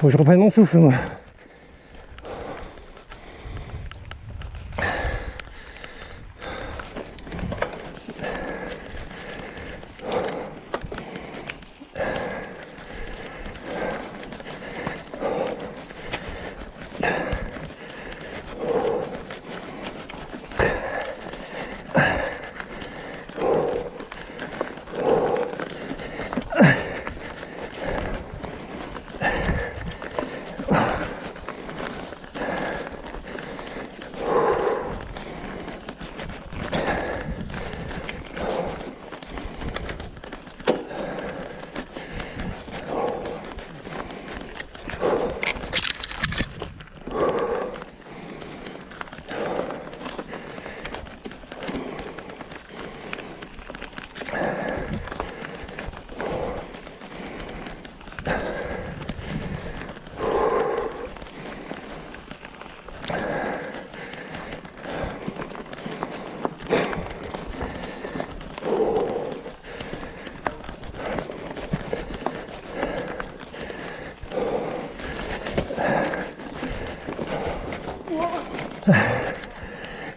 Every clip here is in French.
Faut que je reprenne mon souffle, moi.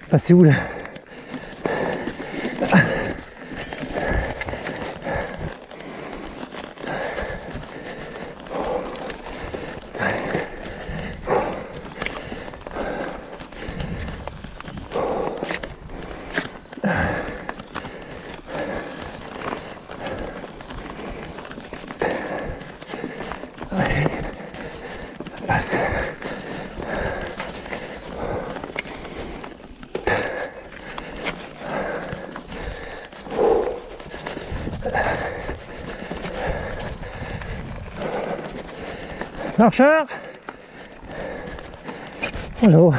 Passer où là. Marcheur Bonjour.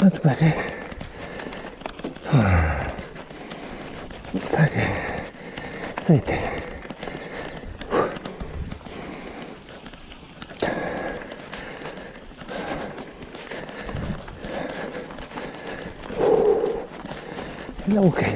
On va tout passer. Ça c'est. Ça a été. 又 OK？